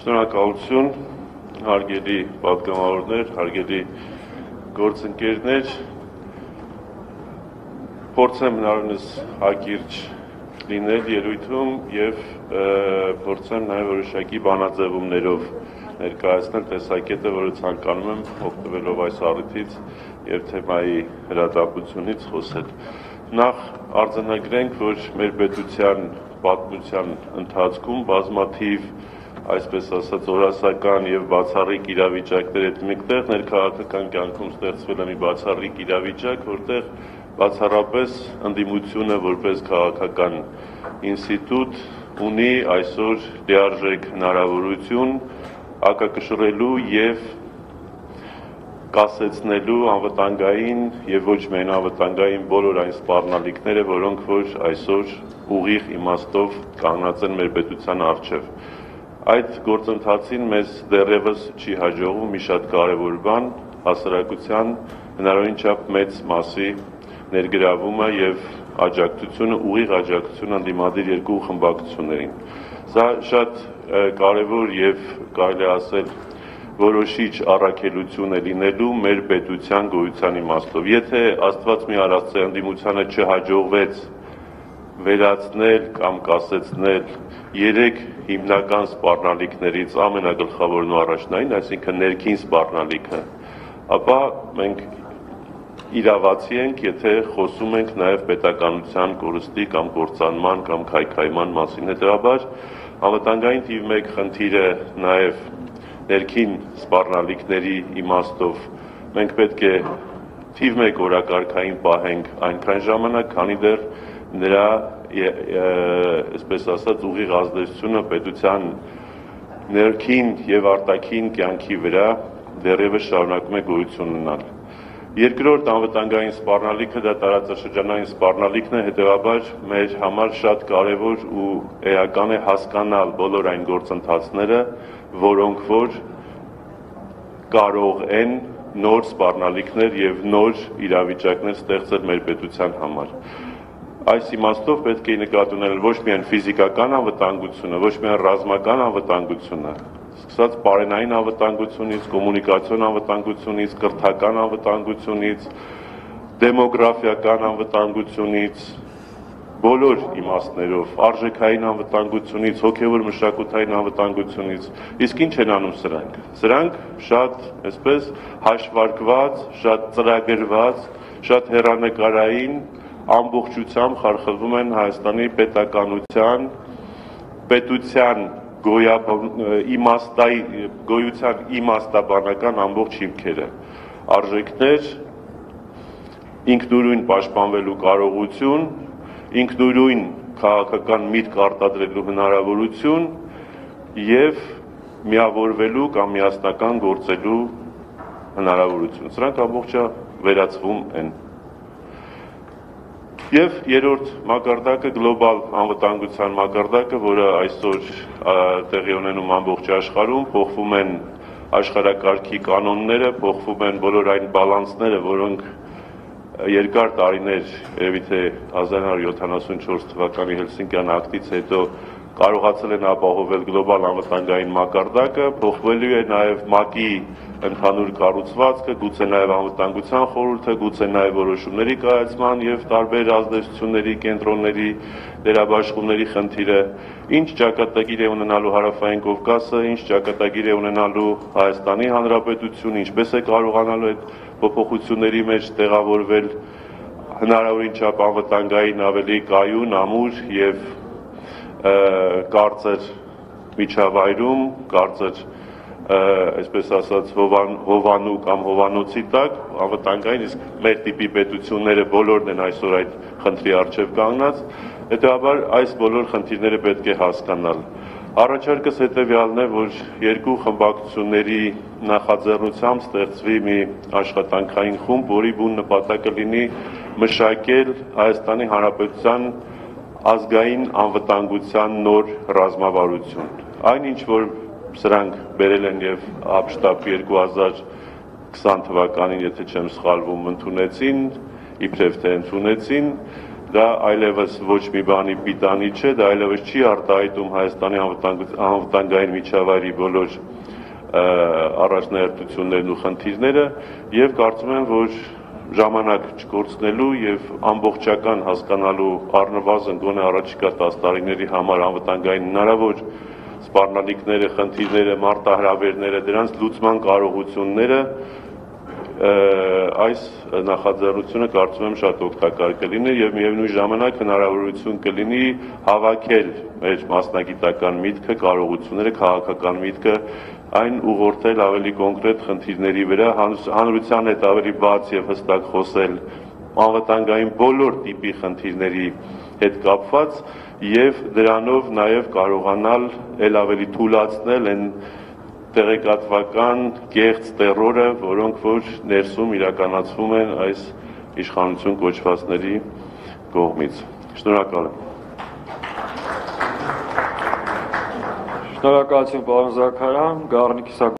Շնորհակալություն, հարգելի պատգամավորներ, հարգելի գործընկերներ։ Փորձեմ հնարինս հակիրճ լինել ելույթում եւ փորձեմ նաեւ որոշակի բանաձևումներով ներկայացնել տեսակետը, որը ցանկանում եմ օգտվելով այս առիթից եւ թեմայի հրատապությունից խոսել։ Նախ արձանագրենք, որ մեր պետության պատմության ընթացքում բազմաթիվ այսպես ասած օրասական եւ բացառիկ իրավիճակներ հետ մեկտեղ ներքաղաքական կյանքում ստեղծվել է մի բացառիկ իրավիճակ, որտեղ բացառապես ընդդիմությունը որպես քաղաքական ինստիտուտ ունի այսօր լիարժեք հնարավորություն ակակշռելու եւ կասեցնելու անվտանգային եւ ոչ միայն անվտանգային բոլոր այն սպառնալիքները, որոնք որ այսօր ուղիղ իմաստով կանգնած են մեր պետության առջև այդ գործընթացին մեզ դեռևս չի հաջողվում մի շատ կարևոր բան հասարակության հնարավորին չափ մեծ մասի ներգրավումը եւ աջակցությունը ուղիղ աջակցությունը ընդդիմադիր երկու խմբակցություններին սա շատ կարևոր եւ կարելի ասել որոշիչ առաքելություն է լինելու մեր պետության գոյության իմաստով եթե աստված մի արածի ընդդիմությանը չհաջողվեց վերացնել կամ կասեցնել երեք հիմնական սպառնալիքներից ամենագլխավորն ու առաջնային, այսինքն ներքին սպառնալիքը, ապա մենք իրավացի ենք, եթե խոսում ենք նաև պետականության կորստի կամ կործանման կամ քայքայման մասին։ Հետևաբար անվտանգային թիվ 1 խնդիրը նաև ներքին սպառնալիքների իմաստով մենք պետք է թիվ 1 օրակարգային պահենք այնքան ժամանակ, քանի դեռ նրա այսպես ասած ուղիղ ազդեցությունը պետության ներքին եւ արտաքին կյանքի վրա դեռևս շարունակում է գոյություն ունենալ։ Երկրորդ անվտանգային սպառնալիքը դա տարածաշրջանային սպառնալիքն է, հետեւաբար մեր համար շատ կարևոր ու էական է հասկանալ բոլոր այն գործընթացները, որոնք որ կարող են նոր սպառնալիքներ եւ նոր իրավիճակներ ստեղծել մեր պետության համար։ Այս իմաստով պետք է նկատի ունել ոչ միայն ֆիզիկական անվտանգությունը, ոչ միայն ռազմական անվտանգությունը, սկսած բարենային անվտանգությունից, կոմունիկացիոն անվտանգությունից, կրթական անվտանգությունից, դեմոգրաֆիական անվտանգությունից, բոլոր իմաստներով, արժեքային անվտանգությունից, հոգևոր մշակութային անվտանգությունից, իսկ ինչ են անում սրանք։ Սրանք շատ, այսպես, հաշվարկված, շատ ծրագրված, շատ հերանեկարային ամբողջությամբ խարխլվում են Հայաստանի պետականության, պետության իմաստայի գոյության իմաստաբանական ամբողջ հիմքերը արժեքներ ինքնուրույն պաշտպանվելու կարողություն ինքնուրույն քաղաքական միտք արտադրելու հնարավորություն եւ միավորվելու կամ միասնական գործելու հնարավորություն սրանք ամբողջը վերածվում են Եվ երրորդ մակարդակը գլոբալ անվտանգության մակարդակը, որը այսօր տեղի ունենում ամբողջ աշխարհում, փոխվում են աշխարհակարգի կանոնները, փոխվում են բոլոր այն բալանսները, որոնք երկար տարիներ, երևի թե 1974 թվականի Հելսինկյան ակտից հետո կարողացել են ապահովել գլոբալ անվտանգային մակարդակը, փոխվելու է նաև ՄԱԿ-ի ընդհանուր կառուցվածքը, գուցե նաև անվտանգության խորհուրդը, գուցե նաև որոշումների կայացման եւ տարբեր ազդեցությունների կենտրոնների դերաբաշխումների խնդիրը, ինչ ճակատագիր է ունենալու Հարավային Կովկասը, ինչ ճակատագիր է ունենալու Հայաստանի Հանրապետությունը, ինչպես է կարողանալու այդ փոփոխությունների մեջ տեղավորվել հնարավորին չափ անվտանգային ավելի կայուն, ամուր եւ կարծր միջավայրում, կարծր այսպես ասած հովան, հովանու կամ հովանոցի տակ անվտանգային իսկ մեր տիպի պետությունները բոլորն են այսօր այդ խնդրի առջև կանգնած հետեւաբար այս բոլոր խնդիրները պետք է հասկանալ Առաջարկս հետևյալն է, որ երկու խմբակցությունների նախաձեռնությամբ ստեղծվի մի աշխատանքային խումբ, որի բուն նպատակը լինի մշակել Հայաստանի Հանրապետության ազգային անվտանգության նոր ռազմավարություն։ Այնինչ որ սրանք բերել են եւ ապշտապ 2020 թվականին, եթե չեմ սխալվում, ընդունեցին, իբրև թե ընդունեցին, դա այլևս ոչ մի բանի պիտանի չէ, դա այլևս չի արտահայտում Հայաստանի անվտանգային միջավայրի բոլոր առաջնահերթություններն ու խնդիրները եւ կարծում եմ, որ ժամանակ չկորցնելու եւ ամբողջական հասկանալու առնվազն գոնե առաջիկա 10 տարիների համար անվտանգային հնարավոր սպառնալիքները, խնդիրները, մարտահրավերները, դրանց լուծման կարողությունները այս նախաձեռնությունը կարծում եմ շատ օգտակար կլինի եւ միևնույն ժամանակ հնարավորություն կլինի հավաքել մեր մասնագիտական միտքը, կարողությունները, քաղաքական միտքը այն ուղղորդել ավելի կոնկրետ խնդիրների վրա, հանրության հետ ավելի բաց եւ հստակ խոսել անվտանգային բոլոր տիպի խնդիրների հետ կապված եւ դրանով նաեւ կարողանալ ել ավելի թույլատրել այն տեղեկատվական կեղծ terror-ը, որոնք որ ներսում իրականացվում են այս իշխանություն կոչվածների կողմից։ Շնորհակալ եմ։ Շնորհակալություն պարոն Զաքարյան, Գառնիկի